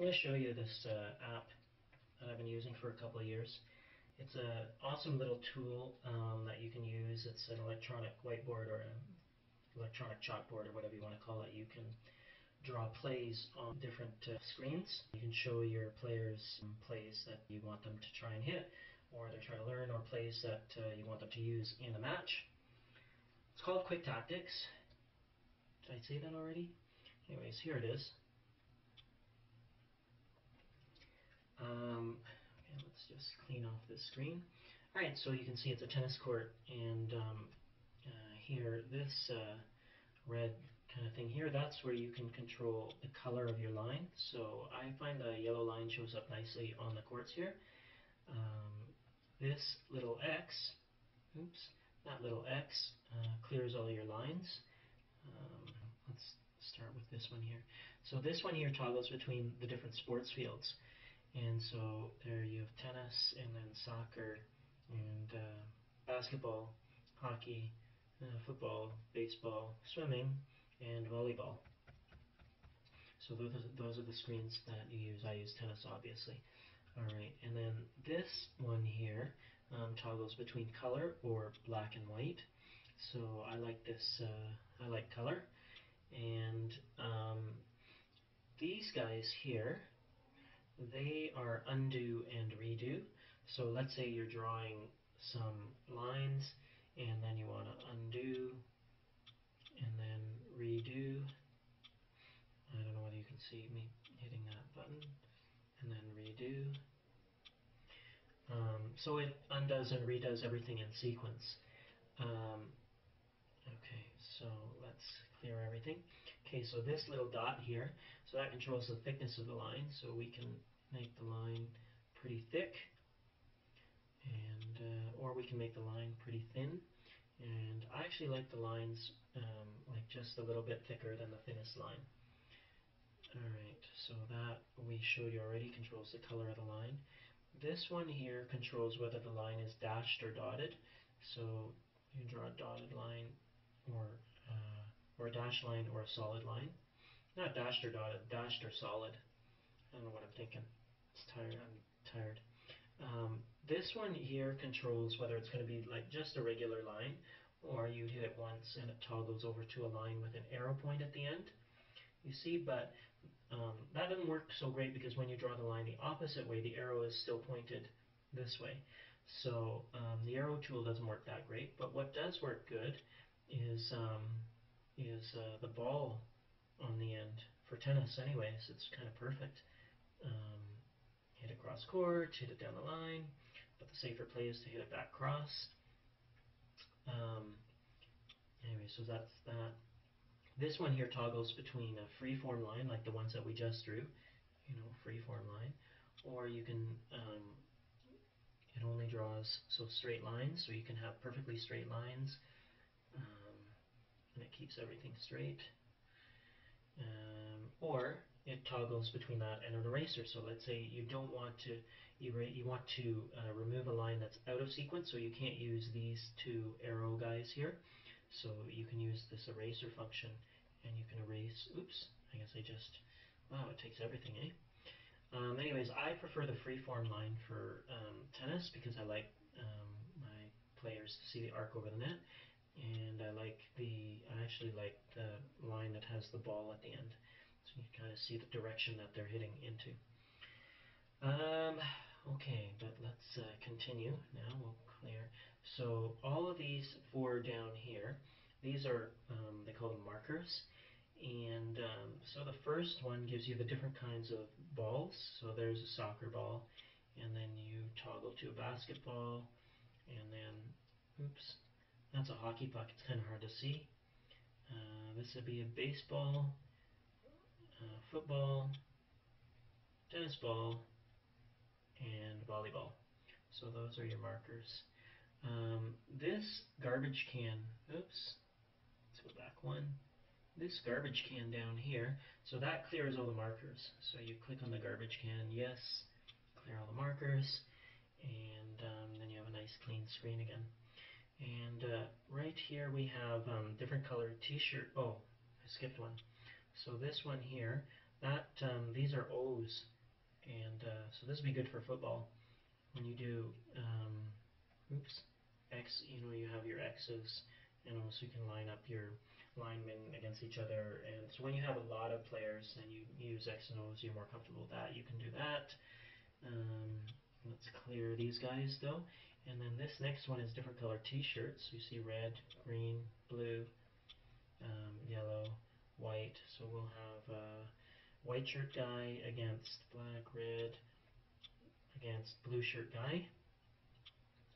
going to show you this uh, app that I've been using for a couple of years. It's an awesome little tool um, that you can use. It's an electronic whiteboard or an electronic chalkboard or whatever you want to call it. You can draw plays on different uh, screens. You can show your players plays that you want them to try and hit, or they're trying to learn, or plays that uh, you want them to use in a match. It's called QuikTactics. Did I say that already? Anyways, here it is. Um, let's just clean off this screen. Alright, so you can see it's a tennis court, and um, uh, here, this uh, red kind of thing here, that's where you can control the color of your line. So I find the yellow line shows up nicely on the courts here. Um, this little X, oops, that little X uh, clears all your lines. Um, let's start with this one here. So this one here toggles between the different sports fields. And so there you have tennis and then soccer and uh, basketball, hockey, uh, football, baseball, swimming, and volleyball. So those are, those are the screens that you use. I use tennis, obviously. Alright, and then this one here um, toggles between color or black and white. So I like this, uh, I like color. And um, these guys here, they are undo and redo. So let's say you're drawing some lines and then you want to undo and then redo. I don't know whether you can see me hitting that button and then redo. Um, so it undoes and redoes everything in sequence. Um, okay, so let's clear everything. Okay, so this little dot here, so that controls the thickness of the line, so we can make the line pretty thick, and uh, or we can make the line pretty thin. And I actually like the lines um, like just a little bit thicker than the thinnest line. Alright, so that we showed you already controls the color of the line. This one here controls whether the line is dashed or dotted. So you draw a dotted line or uh, or a dashed line or a solid line. Not dashed or dotted, dashed or solid. I don't know what I'm thinking. It's tired. I'm tired. Um, this one here controls whether it's going to be like just a regular line or you hit it once and it toggles over to a line with an arrow point at the end. You see, but um, that doesn't work so great because when you draw the line the opposite way, the arrow is still pointed this way. So um, the arrow tool doesn't work that great, but what does work good is um, is uh, the ball on the end for tennis anyways. It's kind of perfect. Um, hit it cross court, hit it down the line, but the safer play is to hit it back cross. Um, anyway, so that's that. This one here toggles between a freeform line, like the ones that we just drew, you know, freeform line, or you can, um, it only draws so straight lines, so you can have perfectly straight lines, um, and it keeps everything straight. Um, or it toggles between that and an eraser. So let's say you don't want to erase, you want to uh, remove a line that's out of sequence, so you can't use these two arrow guys here. So you can use this eraser function, and you can erase. Oops, I guess I just wow, it takes everything, eh? Um, anyways, I prefer the freeform line for um, tennis because I like um, my players to see the arc over the net, and I like the I actually like the line that has the ball at the end. So you kind of see the direction that they're hitting into. Um, okay, but let's uh, continue now. We'll clear. So all of these four down here, these are, um, they call them markers. And um, so the first one gives you the different kinds of balls. So there's a soccer ball, and then you toggle to a basketball, and then, oops, that's a hockey puck. It's kind of hard to see. Uh, this would be a baseball, uh, football, tennis ball, and volleyball. So those are your markers. Um, this garbage can, oops, let's go back one. This garbage can down here, so that clears all the markers. So you click on the garbage can, yes, clear all the markers, and um, then you have a nice clean screen again. And uh, right here we have um, different colored t-shirt, oh, I skipped one. So this one here, that um, these are O's, and uh, so this would be good for football. When you do, um, oops, X, you know, you have your X's, and also you can line up your linemen against each other. And so when you have a lot of players and you use X and O's, you're more comfortable with that. You can do that. Um, let's clear these guys though. And then this next one is different color t-shirts. You see red, green, blue, um, yellow, white. So we'll have uh, white shirt guy against black, red, against blue shirt guy.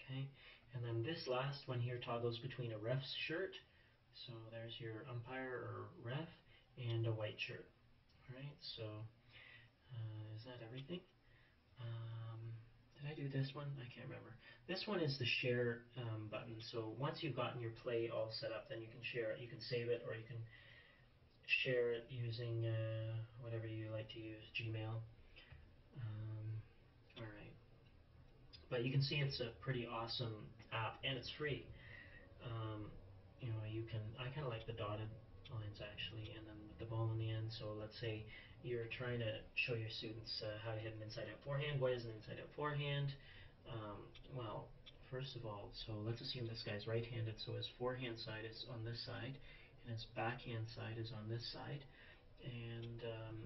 Okay, and then this last one here toggles between a ref's shirt so there's your umpire or ref and a white shirt. Alright, so uh, is that everything? Um, did I do this one? I can't remember. This one is the share um, button. So once you've gotten your play all set up, then you can share it. You can save it or you can share it using uh, whatever you like to use, Gmail. Um, Alright. But you can see it's a pretty awesome app and it's free. Um, you know, you can, I kind of like the dotted lines actually, and then with the ball in the end. So let's say you're trying to show your students uh, how to hit an inside out forehand. What is an inside out forehand? Um, well, first of all, so let's assume this guy's right-handed, so his forehand side is on this side, and his backhand side is on this side. And um,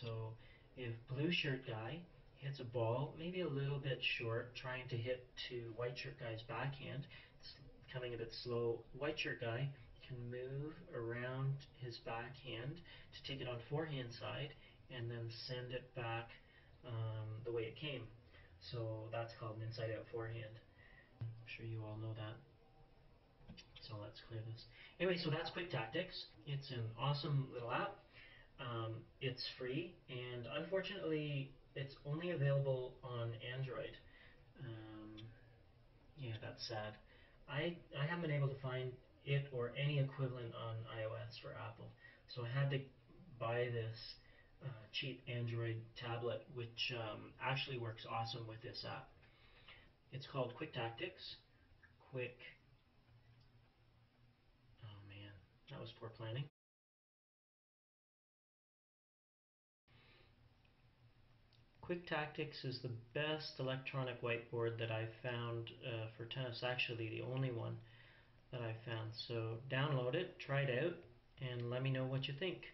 so if blue shirt guy hits a ball, maybe a little bit short, trying to hit to white shirt guy's backhand, it's coming a bit slow. White shirt guy can move around his backhand to take it on forehand side and then send it back um, the way it came. So that's called an inside out forehand. I'm sure you all know that. So let's clear this. Anyway, so that's QuikTactics. It's an awesome little app. Um, it's free, and unfortunately, it's only available on Android. Um, yeah, that's sad. I, I haven't been able to find it or any equivalent on iOS for Apple. So I had to buy this uh, cheap Android tablet, which um, actually works awesome with this app. It's called QuikTactics. Quick. Oh man, that was poor planning. QuikTactics is the best electronic whiteboard that I've found uh, for tennis, actually the only one that I've found. So download it, try it out, and let me know what you think.